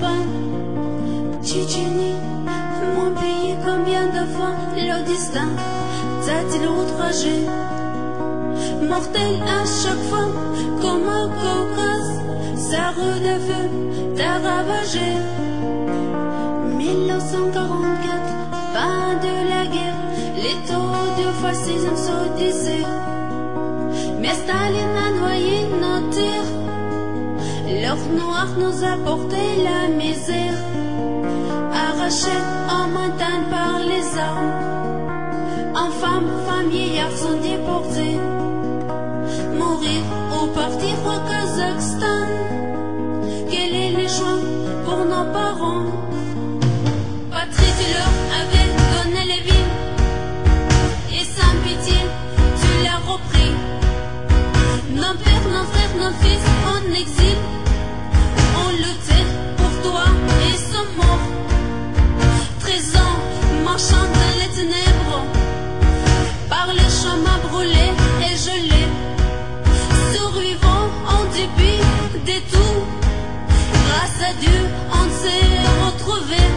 pas. Tchétchénie, mon pays, combien de fois le destin t'a-t-il outragé? Mortel à chaque fois, comme un Caucase, sa rue de feu t'a ravagé. 1944, pas de la guerre, les taux de fascisme sont disaient. Mais Staline a noyé nos terres, l'or noir nous a porté la misère, arraché en montagne par les armes. Enfants, femmes, vieillards sont déportés. Mourir ou partir au Kazakhstan. Quel est le choix pour nos parents? Patrie, tu leur avais donné les vies. Et sans pitié, tu l'as repris. Nos pères, nos frères, nos fils en exil On s'est retrouvés.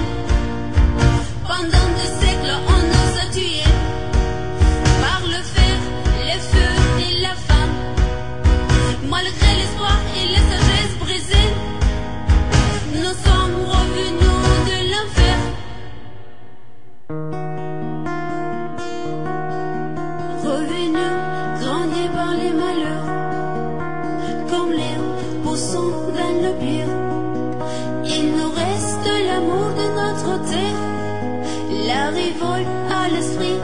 Pendant des siècles, on nous a tués par le fer, les feux et la faim. Malgré l'espoir et la sagesse brisée, nous sommes revenus de l'enfer. Revenus, grandis par les malheurs, comme l'herbe poussant dans le pire. Révolte à l'esprit,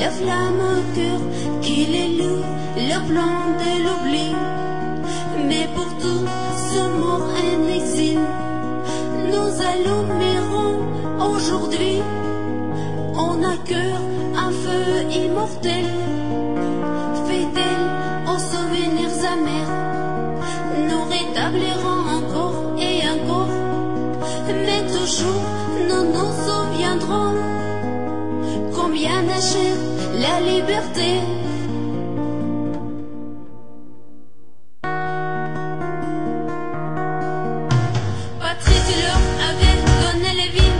la flamme au cœur, qu'il est lourd, le plan de l'oubli. Mais pour tout ce mort en exil, nous allumérons aujourd'hui. On a cœur un feu immortel, fidèle aux souvenirs amers. Nous rétablirons encore et encore, mais toujours combien achète la liberté. Patrie, tu leur avais donné les vies.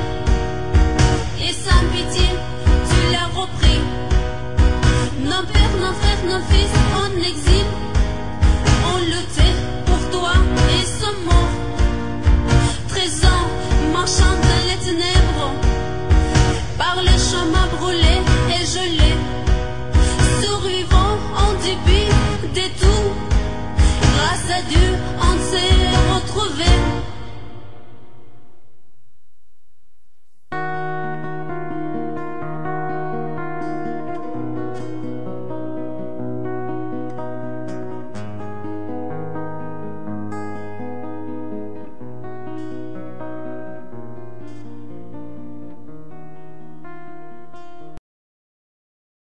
Et sans pitié, tu l'as repris. Nos pères, nos frères, nos fils en exil ont lutté pour toi et morts. Treize ans marchant dans les ténèbres, les chemins brûlés et gelés.